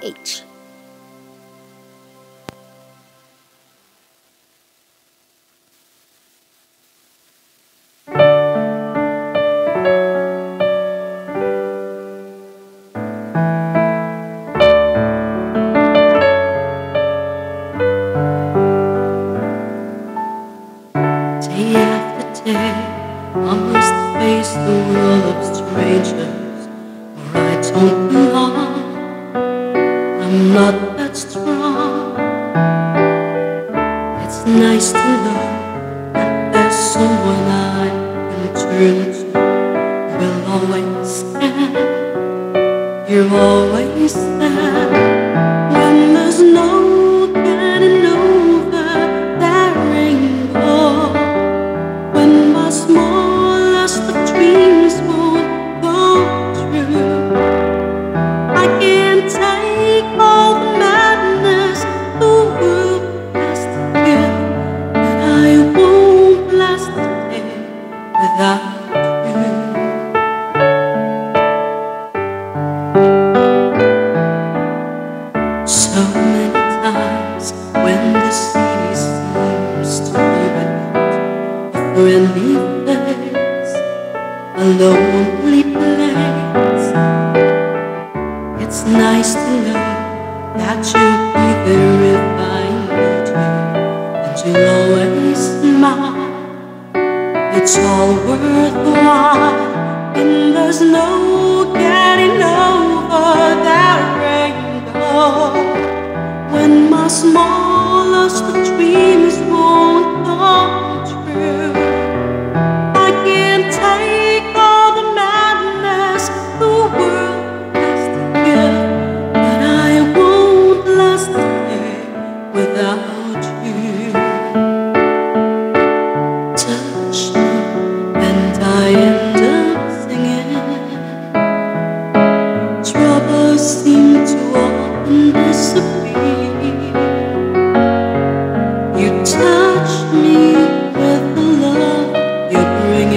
PH. Day after day, I must face the world of strangers. It's nice to know that there's someone I can turn to. Will always stand. You always. a lonely place. It's nice to know that you'll be there if I need you, and you'll always smile. It's all worthwhile, and there's no getting over.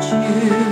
去。